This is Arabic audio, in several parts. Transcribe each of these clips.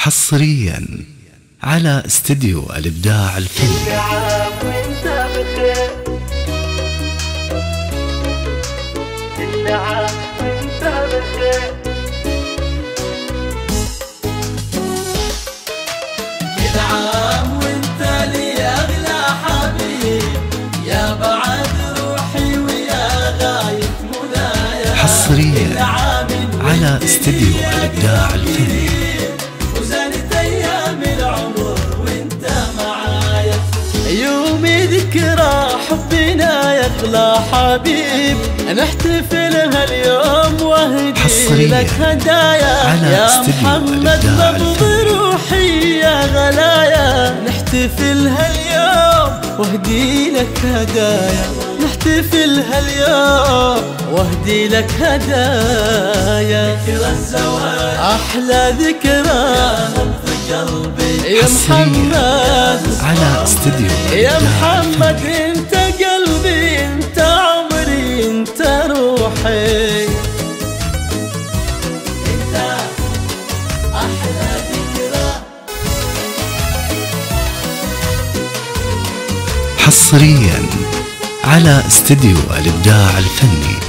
حصريا على استديو الإبداع الفني. عام وانت بخير كل عام حبنا يا اغلى حبيب. نحتفل هاليوم واهدي لك هدايا. على يا محمد نبض. روحي يا غلايا. نحتفل هاليوم واهدي لك هدايا. نحتفل هاليوم واهدي لك هدايا. ذكرى الزواج أحلى ذكرى قلبي يا محمد. على استديو يا محمد أنت روحي إنت أحلى ذكرى. حصريا على استديو الإبداع الفني.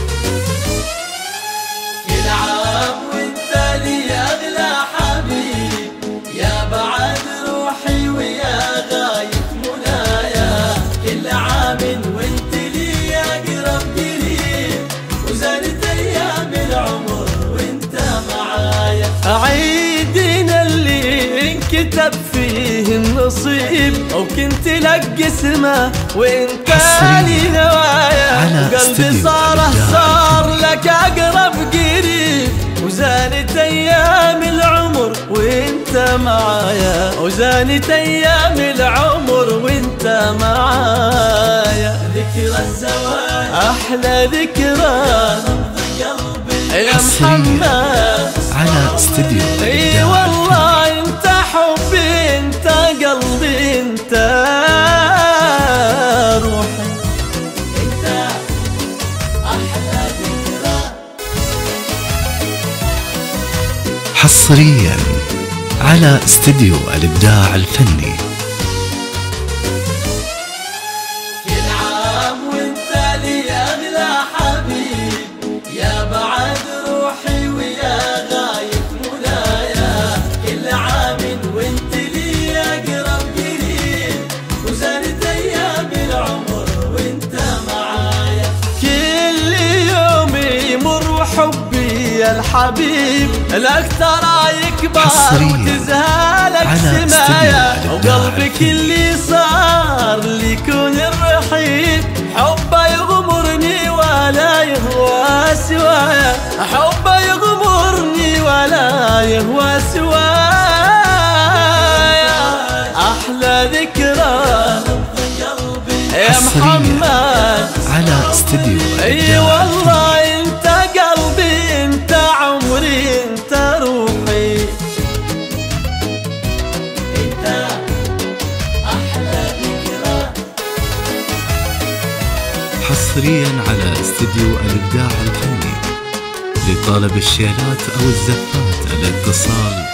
عيدنا اللي انكتب فيه النصيب أو كنت لك وانت حصرياً لي هوايا على قلبي صار صار لك أقرب قريب. وزانت أيام العمر وإنت معايا. وزانت أيام العمر وإنت معايا. ذكرى الزواج أحلى ذكرى. يا محمد استديو. إي والله أنت حبي أنت قلبي أنت روحي. أنت أحلى ذكرى. حصريا على استديو الإبداع الفني. الحبيب لك ترى يكبر استديو سمايا. وقلبك. اللي صار لي يكون الرحيل. حبه يغمرني ولا يهوى سوايا. حبه يغمرني ولا يهوى سوايا. أحلى ذكرى يا محمد. على استديو أي والله حصريا على استديو الإبداع الفني لطلب الشيلات أو الزفات الاتصال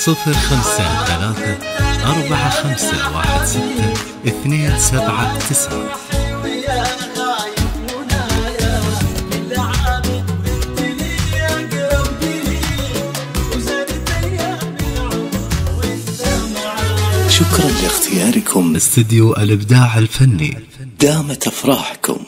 صفر خمسة ثلاثة أربعة خمسة واحد ستة اثنين سبعة تسعة. شكرا لاختياركم. استديو الإبداع الفني دامت أفراحكم.